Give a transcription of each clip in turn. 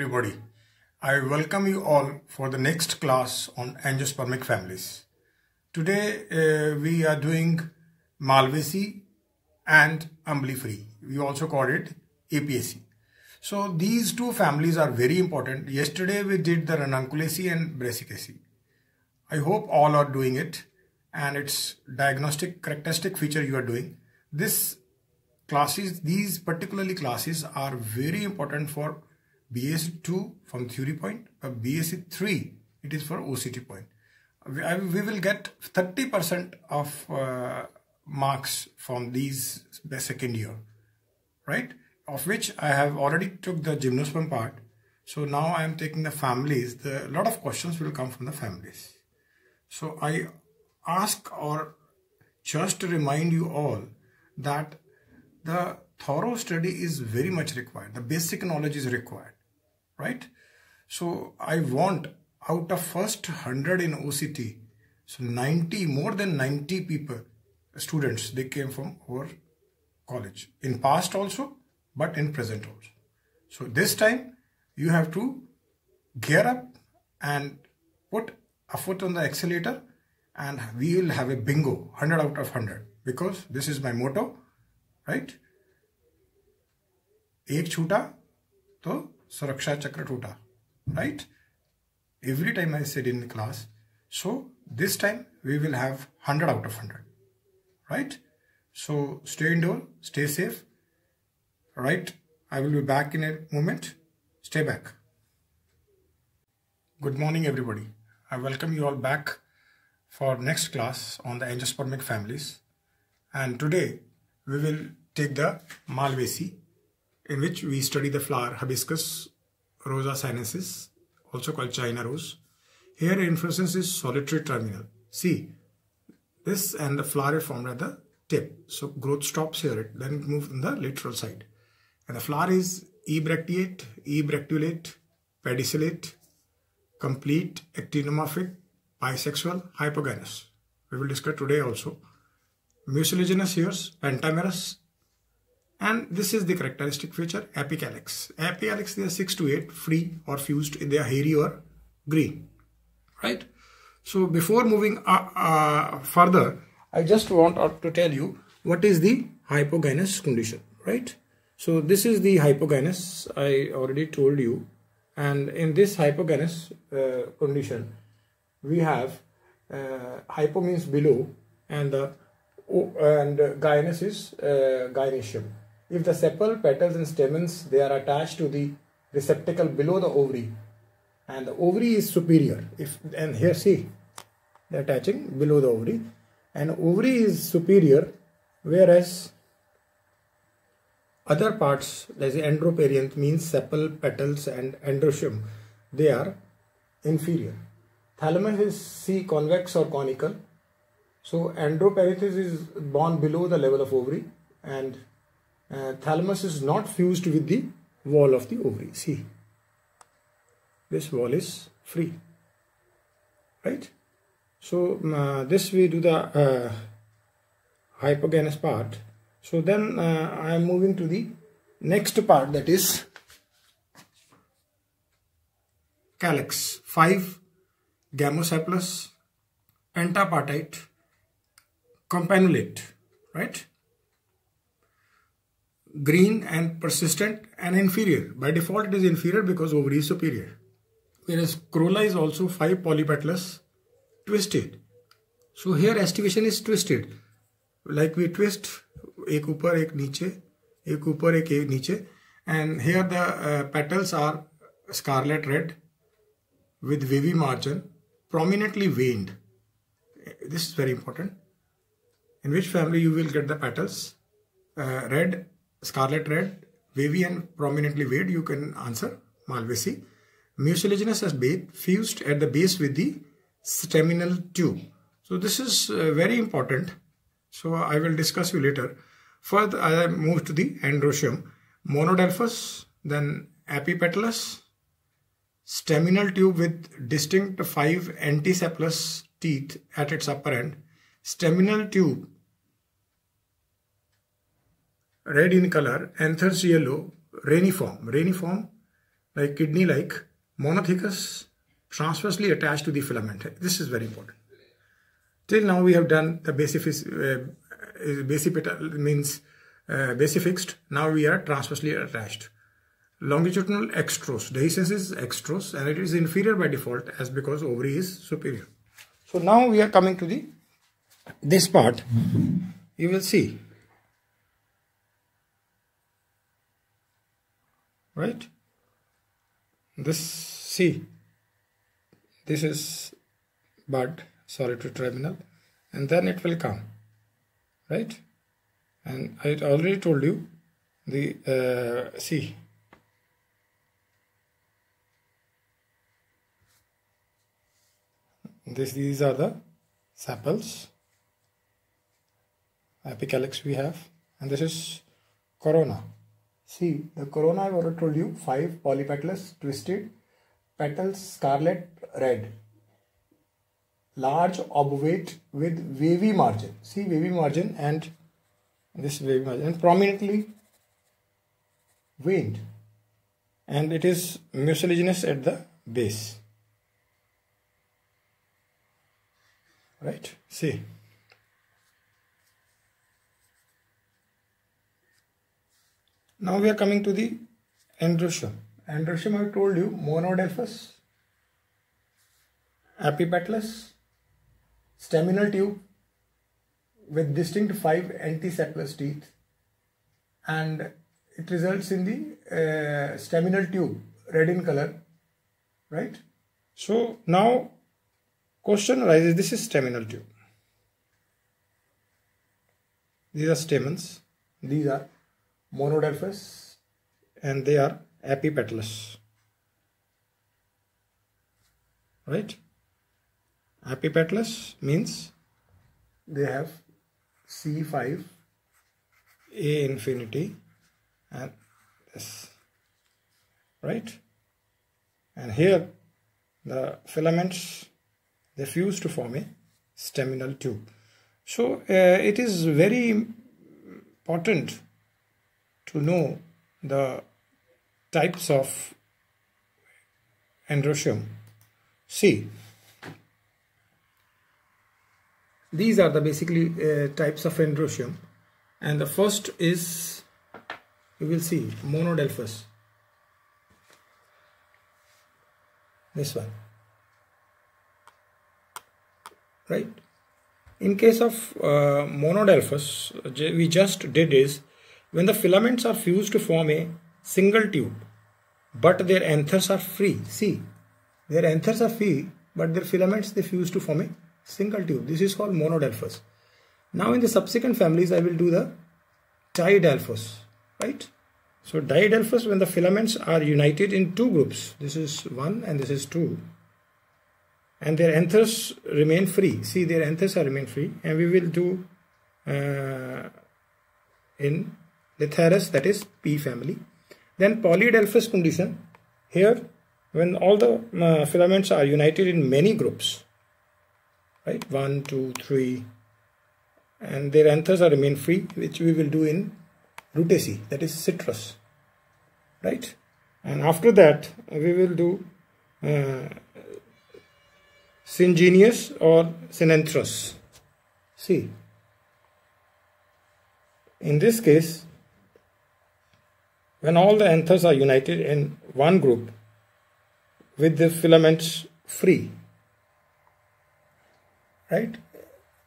everybody. I welcome you all for the next class on angiospermic families. Today uh, we are doing Malvaceae and Umbelliferae. We also call it Apiaceae. So these two families are very important. Yesterday we did the Ranunculaceae and Brassicaceae. I hope all are doing it and its diagnostic characteristic feature you are doing. This classes, these particularly classes are very important for BAC 2 from theory point, but BAC 3 it is for OCT point. We, we will get 30% of uh, marks from these the second year, right? Of which I have already took the gymnosperm part. So now I am taking the families. The lot of questions will come from the families. So I ask or just to remind you all that the thorough study is very much required. The basic knowledge is required, right? So I want out of first 100 in OCT, so 90, more than 90 people, students, they came from our college. In past also, but in present also. So this time you have to gear up and put a foot on the accelerator and we will have a bingo 100 out of 100 because this is my motto right एक छूटा तो Suraksha Chakra Toota, right? Every time I said in class, so this time we will have 100 out of 100, right? So stay indoor, stay safe, right? I will be back in a moment. Stay back. Good morning, everybody. I welcome you all back for next class on the angiospermic families. And today we will take the Malvaceae in which we study the flower Hibiscus rosa sinensis, also called China rose. Here inflorescence is solitary terminal. See, this and the flower formed at the tip. So growth stops here, it, then it moves on the lateral side. And the flower is ebracteate, ebracteolate, pedicellate, complete, actinomorphic, bisexual, hypogynous. We will discuss today also. Mucilaginous hairs, pentamerous, and this is the characteristic feature epicalyx. Epicalyx they are 6 to 8 free or fused they are hairy or green right. So before moving uh, uh, further I just want to tell you what is the hypogynous condition right. So this is the hypogynous I already told you and in this hypogynous uh, condition we have uh, hypo means below and the and gynous is uh, gynoecium if the sepal, petals and stamens, they are attached to the receptacle below the ovary and the ovary is superior. If And here see, they are attaching below the ovary and ovary is superior whereas other parts, like the androperianth means sepal, petals and androecium, they are inferior. Thalamus is C convex or conical. So androperianth is born below the level of ovary and uh, thalamus is not fused with the wall of the ovary. See, this wall is free, right? So uh, this we do the uh, part. So then uh, I am moving to the next part that is calyx. Five gamosepalous, pentapartite, campanulate, right? green and persistent and inferior. By default it is inferior because ovary is superior. Whereas corolla is also 5 polypetalous twisted. So here estivation is twisted. Like we twist एक ऊपर एक नीचे एक ऊपर एक एक नीचे and here the uh, petals are scarlet red with wavy margin prominently veined. This is very important. In which family you will get the petals uh, red scarlet red, wavy and prominently veined, you can answer Malvaceae. Mucilaginous as base, fused at the base with the staminal tube. So this is uh, very important. So I will discuss you later. Further, I move to the androecium. Monodelphous, then epipetalous, staminal tube with distinct five antisepalous teeth at its upper end, staminal tube red in color, anthers yellow, reniform. Reniform like kidney like monothecous transversely attached to the filament. This is very important. Till now we have done the basic uh, basic means uh, basifixed. Now we are transversely attached. Longitudinal extrorse dehiscence is extrorse and it is inferior by default as because ovary is superior. So now we are coming to the this part. You will see right? This see this is bud sorry solitary terminal and then it will come. Right? And I already told you the uh, see. This these are the sepals epicalyx we have. And this is corona See, the corona I've already told you, 5 polypetalous, twisted, petals scarlet red. Large obovate with wavy margin. See wavy margin and this wavy margin and prominently veined. And it is mucilaginous at the base. Right? See. Now we are coming to the androecium. Androecium I told you monodelphous, epipetalous, staminal tube with distinct five antisepalous teeth. And it results in the uh, staminal tube red in color right? So now question arises this is staminal tube. These are stamens. These are monodelphous and they are epipetalous right? Epipetalous means they have C5 A infinity and this right? And here the filaments they fuse to form a staminal tube. So uh, it is very important to know the types of androecium. See, these are the basically uh, types of androecium and the first is you will see monodelphous. This one. Right? In case of uh, monodelphous we just did is when the filaments are fused to form a single tube, but their anthers are free. See, their anthers are free, but their filaments they fuse to form a single tube. This is called monodelphous. Now in the subsequent families, I will do the didelphous, right? So didelphous when the filaments are united in two groups. This is one and this is two. And their anthers remain free. See, their anthers are remain free. And we will do uh, in Lathyrus that is P family. Then polydelphous condition. Here when all the uh, filaments are united in many groups right? One two three and their anthers are remain free which we will do in Rutaceae that is citrus right? And after that we will do uh, or Synanthus. See in this case when all the anthers are united in one group with the filaments free right?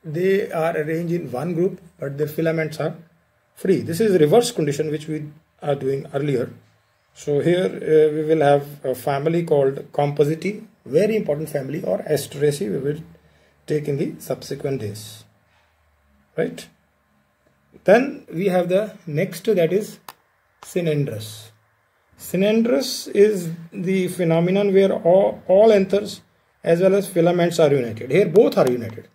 They are arranged in one group but the filaments are free. This is reverse condition which we are doing earlier. So here uh, we will have a family called compositae very important family or Asteraceae we will take in the subsequent days right? Then we have the next that is synandrous. Synandrous is the phenomenon where all, all anthers as well as filaments are united. Here both are united.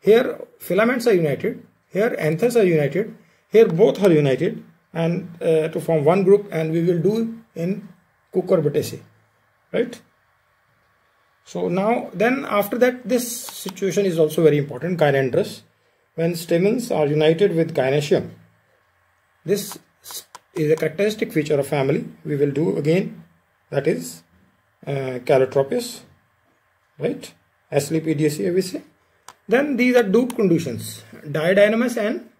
Here filaments are united. Here anthers are united. Here both are united and uh, to form one group and we will do in cucurbitaceae. Right? So now then after that this situation is also very important gynandrous when stamens are united with gynoecium. This is a characteristic feature of family. We will do again that is uh, Calotropis, right? Asclepiadaceae we say. Then these are dupe conditions, didynamis and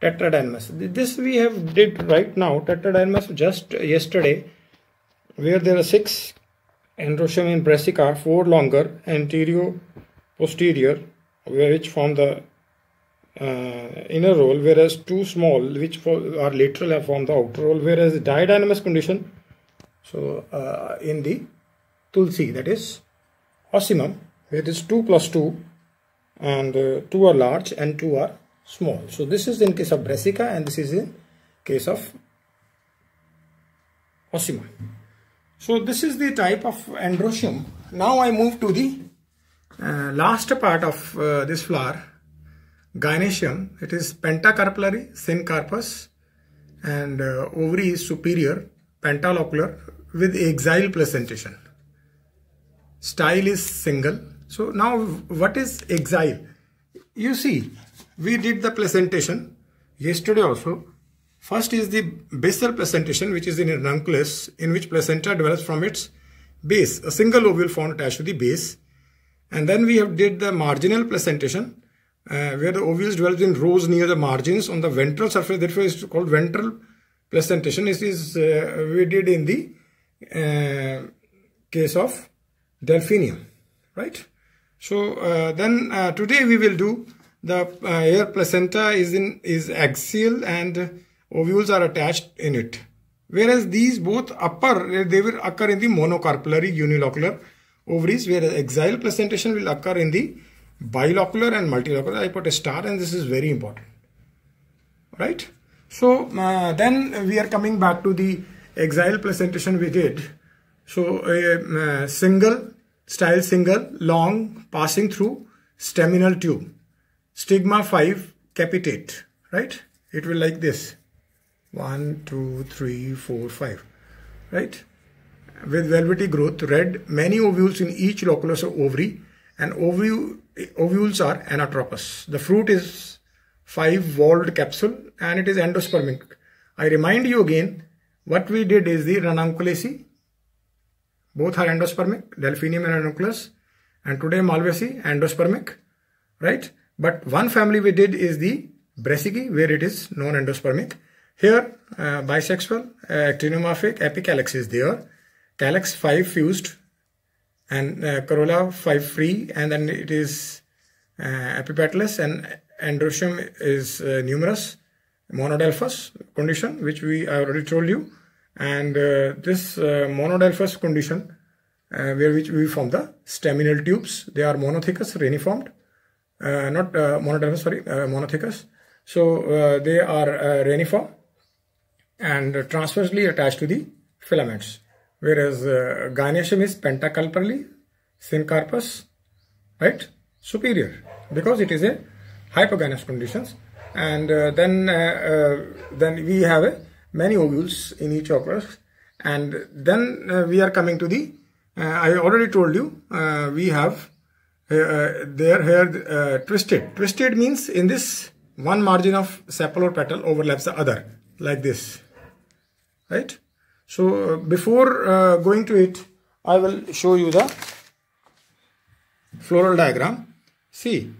tetradynamis. This we have did right now, tetradynamis just yesterday, where there are six androecium in brassica, four longer, anterior, posterior, which form the uh, inner roll, whereas two small, which are lateral, have formed the outer roll, whereas didynamis condition, so uh, in the tulsi, that is ocimum, where it is 2 plus 2 and uh, 2 are large and 2 are small. So this is in case of brassica and this is in case of ocimum. So this is the type of androecium. Now I move to the uh, last part of uh, this flower, gynoecium. It is pentacarpellary, syncarpous and uh, ovary is superior, pentalocular with axile placentation. Style is single so now what is axile? You see, we did the placentation yesterday also. First is the basal placentation which is in a ranunculus in which placenta develops from its base. A single ovule found attached to the base. And then we have did the marginal placentation uh, where the ovules develop in rows near the margins on the ventral surface. Therefore, it's called ventral placentation. This is uh, we did in the uh, case of delphinium, right? So uh, then uh, today we will do the uh, air placenta is in is axial and ovules are attached in it. Whereas these both upper they will occur in the monocarpellary unilocular ovaries, whereas axial placentation will occur in the bilocular and multilocular. I put a star and this is very important. Right? So uh, then we are coming back to the axile placentation we did. So a uh, single style single, long, passing through staminal tube. Stigma 5, capitate, right? It will like this. 1, 2, 3, 4, 5, right? With velvety growth, red, many ovules in each loculus of ovary and ovules are anatropous. The fruit is five-walled capsule and it is endospermic. I remind you again, what we did is the ranunculaceae both are endospermic, Delphinium and Ranunculus. And today Malvaceae, endospermic, right? But one family we did is the Brassicae, where it is non-endospermic. Here, uh, bisexual, uh, actinomorphic, epicalyx is there. Calyx 5 fused and uh, corolla 5 free and then it is uh, epipetalous and androecium is uh, numerous monodelphous condition which we already told you. And uh, this uh, monodelphous condition uh, where which we form the staminal tubes. They are monothecous reniformed not monodelphous sorry monothecous so they are reniform and transversely attached to the filaments whereas uh, is pentacarpellary syncarpous right superior because it is a hypogynous conditions. And uh, then uh, uh, then we have a many ovules in each of us. And then uh, we are coming to the uh, I already told you uh, we have uh, uh, there here uh, twisted. Twisted means in this one margin of sepal or petal overlaps the other like this right so uh, before uh, going to it I will show you the floral diagram. See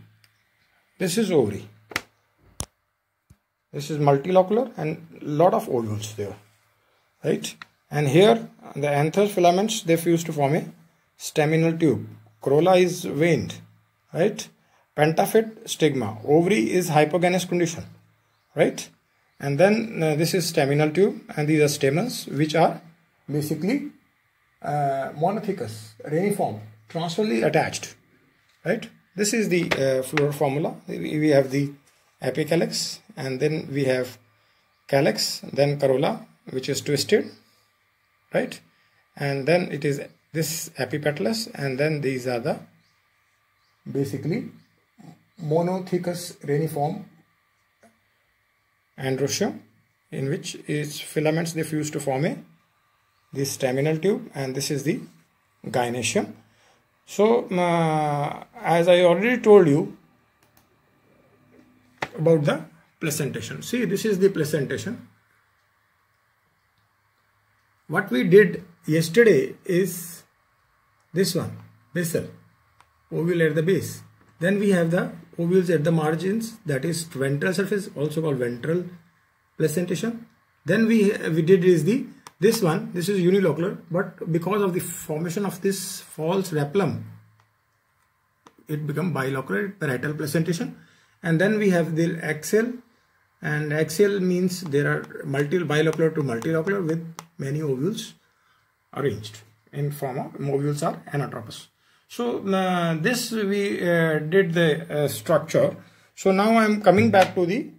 this is ovary. This is multilocular and lot of ovules there right? And here the anthers filaments they fuse to form a staminal tube. Corolla is veined right? Pentaphyte stigma. Ovary is hypogynous condition right and then uh, this is staminal tube and these are stamens which are basically uh, monothecous reniform transversely attached right? This is the uh, floral formula. We have the epicalyx and then we have calyx then corolla which is twisted right? And then it is this epipetalous and then these are the basically monothecous reniform androecium in which its filaments they fuse to form a this terminal tube and this is the gynoecium so uh, as I already told you about the placentation. See, this is the placentation. What we did yesterday is this one, basal, ovule at the base. Then we have the ovules at the margins, that is ventral surface, also called ventral placentation. Then we we did is the this one. This is unilocular, but because of the formation of this false replum, it become bilocular parietal placentation. And then we have the axial, and axial means there are multi bilocular to multilocular with many ovules arranged in form of ovules are anatropous. So uh, this we uh, did the uh, structure. So now I am coming back to the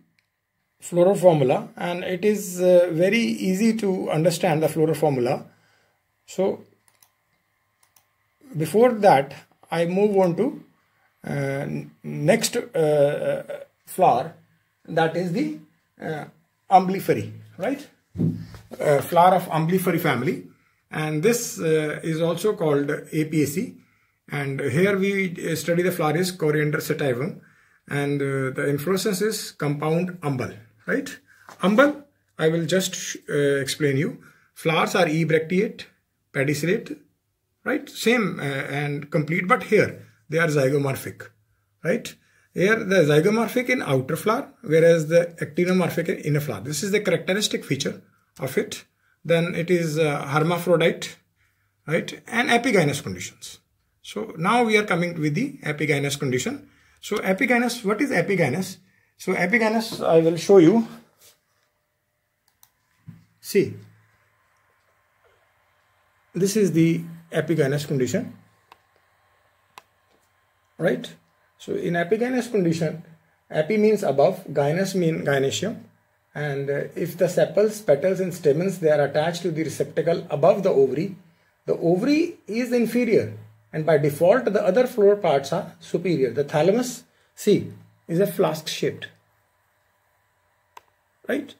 floral formula and it is uh, very easy to understand the floral formula. So before that I move on to uh, next uh, flower that is the uh, right? flower of umbelliferae family and this uh, is also called Apiaceae and here we study the flower is Coriandrum sativum and uh, the inflorescence is compound umbel right? Umbel I will just uh, explain you. Flowers are ebracteate pedicellate right? Same uh, and complete but here they are zygomorphic right? Here the zygomorphic in outer flower whereas the actinomorphic in inner flower this is the characteristic feature of it. Then it is uh, hermaphrodite, right? And epigynous conditions. So now we are coming with the epigynous condition. So epigynous, what is epigynous? So epigynous, I will show you. See, this is the epigynous condition, right? So in epigynous condition, epi means above, gynous mean gynoecium, and uh, if the sepals, petals and stamens they are attached to the receptacle above the ovary, the ovary is inferior and by default the other floor parts are superior. The thalamus, see, is a flask shaped, right?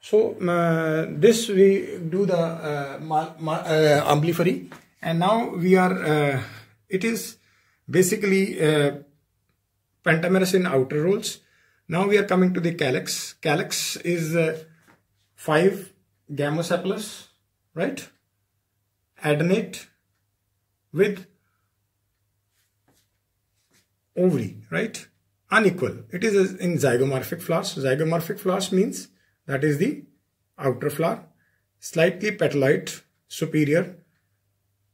So uh, this we do the uh, uh, and now we are, uh, it is basically uh, pentamerous in outer roles now we are coming to the calyx. Calyx is uh, 5 gamosepalous, right? Adnate with ovary, right? Unequal. It is in zygomorphic flowers. Zygomorphic flowers means that is the outer flower. Slightly petaloid, superior.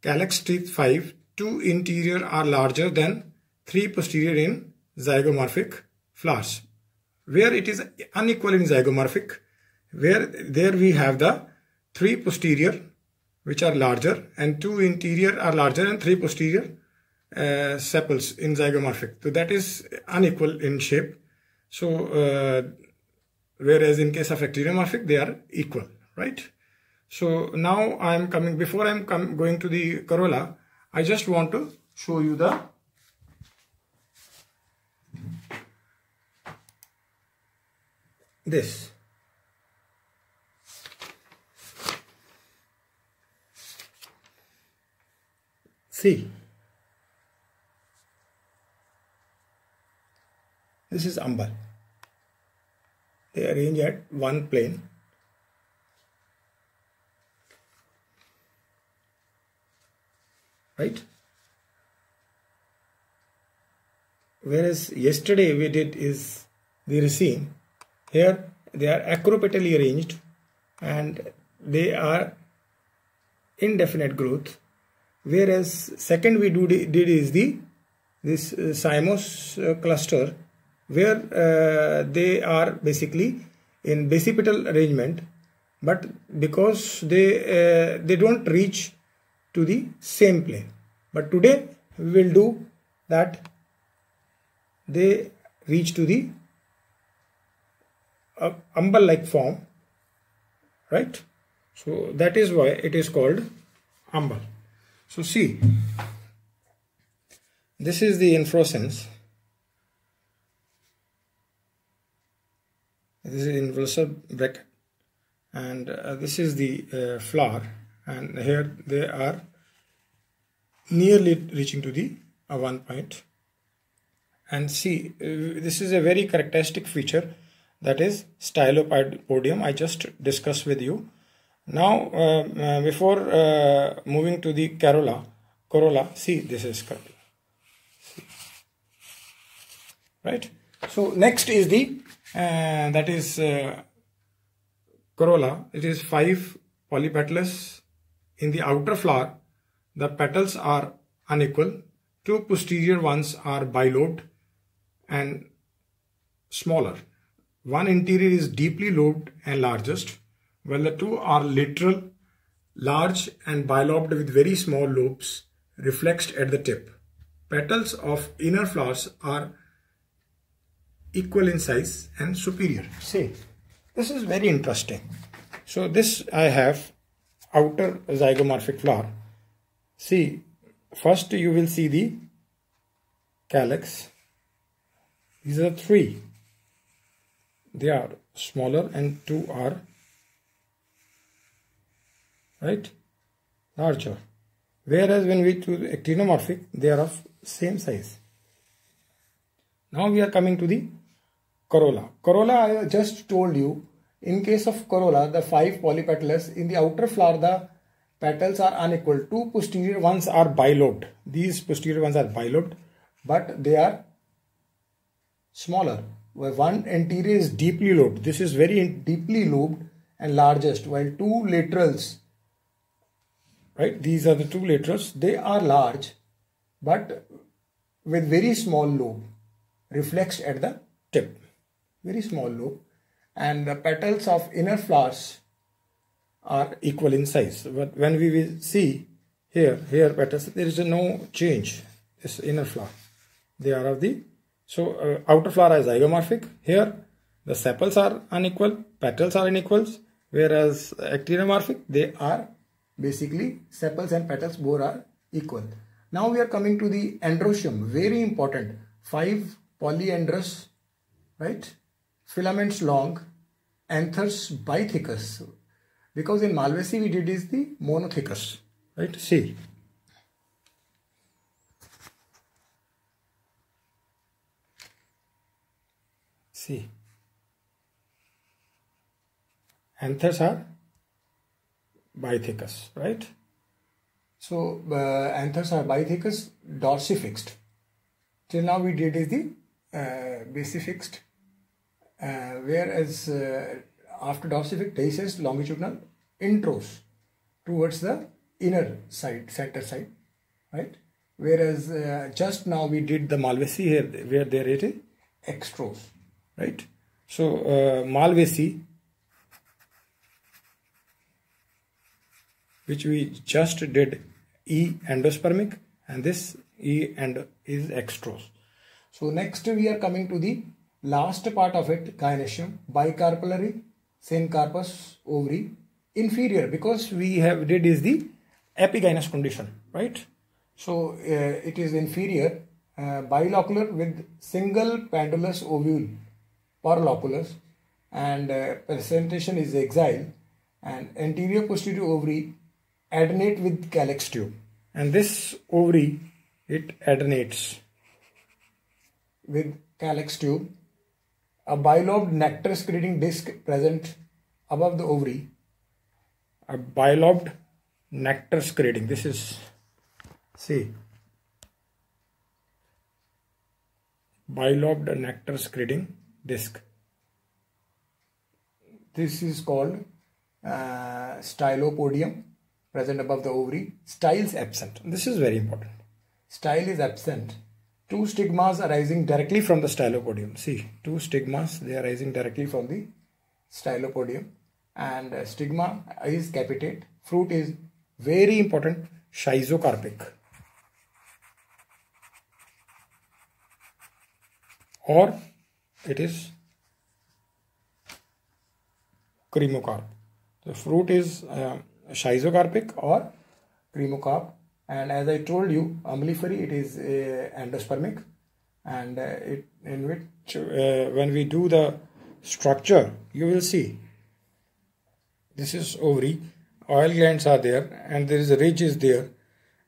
Calyx teeth 5. Two interior are larger than 3 posterior in zygomorphic flowers where it is unequal in zygomorphic, where there we have the three posterior which are larger and two interior are larger and three posterior uh, sepals in zygomorphic. So that is unequal in shape. So uh, whereas in case of actinomorphic they are equal, right? So now I am coming, before I am going to the corolla, I just want to show you the this. See, this is umbel. They arrange at one plane. Right? Whereas yesterday we did is the raceme here they are acropetally arranged and they are indefinite growth. Whereas second we do did is the this uh, cymose uh, cluster where uh, they are basically in basipetal arrangement but because they uh, they don't reach to the same plane. But today we will do that they reach to the uh, umbel like form right? So that is why it is called umbel so see this is the inflorescence. This is involucral bracket and uh, this is the uh, flower. And here they are nearly reaching to the uh, one point. And see uh, this is a very characteristic feature that is stylopodium. I just discussed with you Now, uh, uh, before uh, moving to the corolla, corolla, see this is corolla. Right. So next is the uh, that is uh, corolla. It is five polypetalous. In the outer flower, the petals are unequal. Two posterior ones are bilobed and smaller. One interior is deeply lobed and largest while the two are lateral, large and bilobed with very small lobes reflexed at the tip. Petals of inner flowers are equal in size and superior. See, this is very interesting. So this I have outer zygomorphic flower. See, first you will see the calyx. These are three. They are smaller and two are right? Larger. Whereas when we choose actinomorphic they are of same size. Now we are coming to the corolla. Corolla i just told you in case of corolla the five polypetalous in the outer flower the petals are unequal. Two posterior ones are bilobed. These posterior ones are bilobed but they are smaller. Where one anterior is deeply lobed. This is very deeply lobed and largest while two laterals right? These are the two laterals they are large but with very small lobe reflexed at the tip. Very small lobe. And the petals of inner flowers are equal in size. But when we will see here here petals there is no change. This inner flower. They are of the so uh, outer flower is zygomorphic. Here the sepals are unequal petals are unequal whereas actinomorphic they are basically sepals and petals both are equal. Now we are coming to the androecium, very important. Five polyandrous, right? Filaments long, anthers bithecous. Because in Malvaceae we did is the monothecous, right? See. See. Anthers are bithecous, right? So uh, anthers are bithecous, dorsifixed. Till now we did is the uh, basifixed, uh, whereas uh, after dorsifixed, they longitudinal introrse towards the inner side, center side, right? Whereas uh, just now we did the Malvaceae here, where there it is extrorse, right? So uh, Malvaceae which we just did E endospermic and this E and is extrorse. So next we are coming to the last part of it gynoecium bicarpellary syncarpous ovary inferior because we have did is the epigynous condition right so uh, it is inferior uh, bilocular with single pendulous ovule per loculus and uh, placentation is axile and anterior posterior ovary adnate with calyx tube. And this ovary it adnates with calyx tube. A bilobed nectar secreting disc present above the ovary. A bilobed nectar secreting. This is see bilobed nectar secreting disc. This is called uh, stylopodium present above the ovary. Styles absent. This is very important. Style is absent. Two stigmas arising directly from the stylopodium. See, two stigmas, they are arising directly from the stylopodium. And uh, stigma is capitate. Fruit is very important, schizocarpic. Or it is cremocarp. The fruit is uh, schizocarpic or cremocarp and as I told you umbelliferæ it is endospermic. And uh, it in which uh, when we do the structure you will see this is ovary oil glands are there and there is a ridge is there.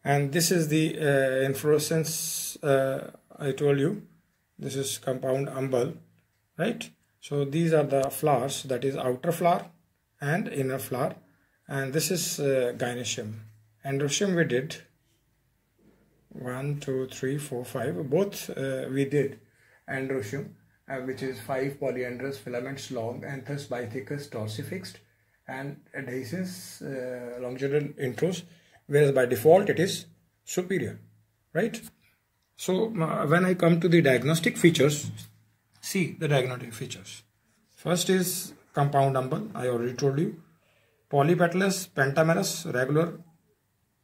And this is the uh, inflorescence uh, I told you this is compound umbel right? So these are the flowers that is outer flower and inner flower and this is uh, gynoecium. We did one, two, three, four, five. Both uh, we did androecium, uh, which is five polyandrous filaments long, anthers bithecous dorsifixed, and adhesives uh, longitudinal introrse, whereas by default it is superior, right? So when I come to the diagnostic features, see the diagnostic features. First is compound number I already told you. Polypetalous, pentamerous, regular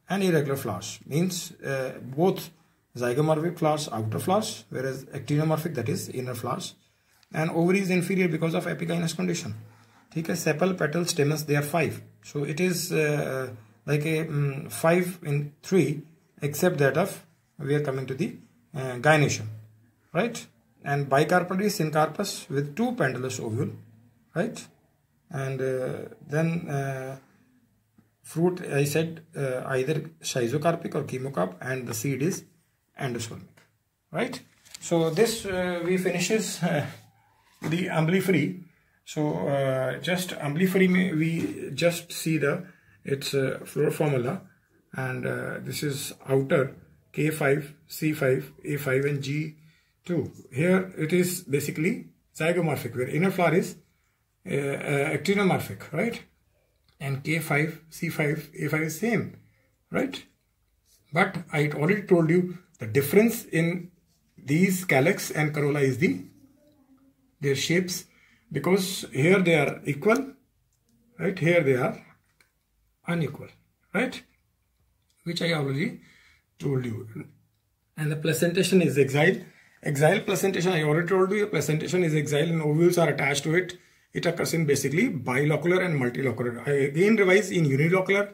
and irregular flowers. Means uh, both zygomorphic flowers, outer flowers, whereas actinomorphic, that is inner flowers. And ovary is inferior because of epigynous condition. Okay, sepal, petal, stamens, they are five. So it is uh, like a um, five in three, except that of we are coming to the uh, right? And bicarpellary syncarpous with two pendulous ovule, right? And uh, then uh, fruit, I said uh, either schizocarpic or cremocarp, and the seed is endospermic, right? So this we finishes the umbelliferae. So uh, just umbelliferae, we just see the its uh, floor formula, and uh, this is outer K5, C5, A5 and G2. Here it is basically zygomorphic where inner flower is uh, uh, actinomorphic, right? And K5, C5, A5 is same, right? But I already told you the difference in these calyx and corolla is the their shapes because here they are equal, right? Here they are unequal, right? Which I already told you. And the placentation is axile. Axile placentation, I already told you, placentation is axile and ovules are attached to it. It occurs in basically bilocular and multilocular. I again revise in unilocular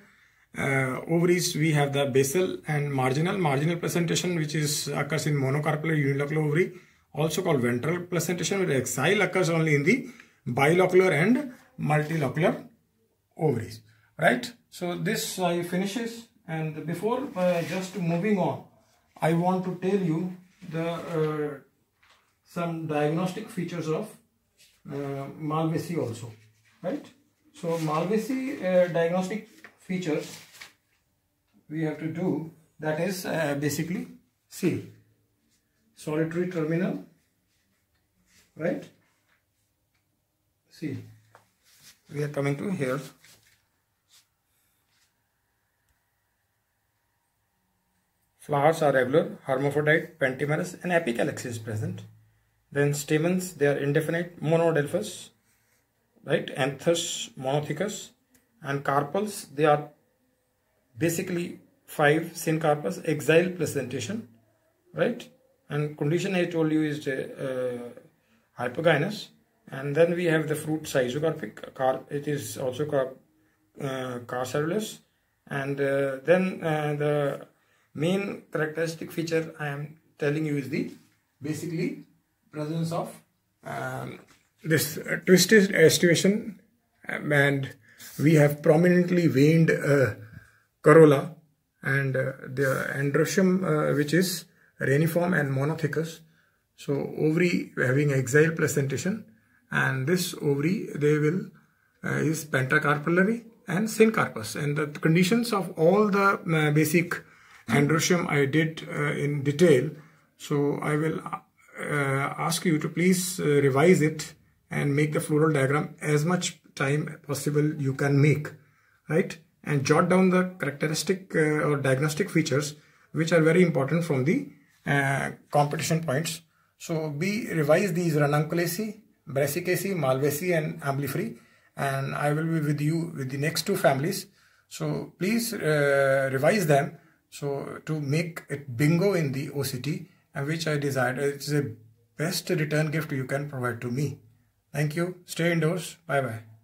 uh, ovaries, we have the basal and marginal. Marginal placentation, which is occurs in monocarpal unilocular ovary, also called ventral placentation, where axile occurs only in the bilocular and multilocular ovaries. Right? So this I finishes and before uh, just moving on, I want to tell you the uh, some diagnostic features of uh, Malvaceae also, right? So Malvaceae uh, diagnostic features we have to do that is uh, basically see solitary terminal, right? See, we are coming to here Flowers are regular, hermaphrodite, pentamerous and epicalyx is present. Then stamens, they are indefinite, monodelphous, right? Anthers, monothecous and carpels, they are basically five syncarpous, axile placentation, right? And condition I told you is uh, hypogynous. And then we have the fruit schizocarpic, car, it is also car, uh. And uh, then uh, the main characteristic feature I am telling you is the basically presence of um, this uh, twisted aestivation um, and we have prominently veined uh, corolla and uh, the androecium uh, which is reniform and monothecous so ovary having axile placentation and this ovary they will uh, is pentacarpellary and syncarpous and the conditions of all the uh, basic androecium I did uh, in detail. So I will uh, ask you to please uh, revise it and make the floral diagram as much time possible you can make, right? And jot down the characteristic or diagnostic features which are very important from the competition points. So be revise these Ranunculaceae, Brassicaceae, Malvaceae and Umbelliferae and I will be with you with the next two families. So please uh, revise them so to make it bingo in the OCT, which I desired, it's the best return gift you can provide to me. Thank you. Stay indoors. Bye bye.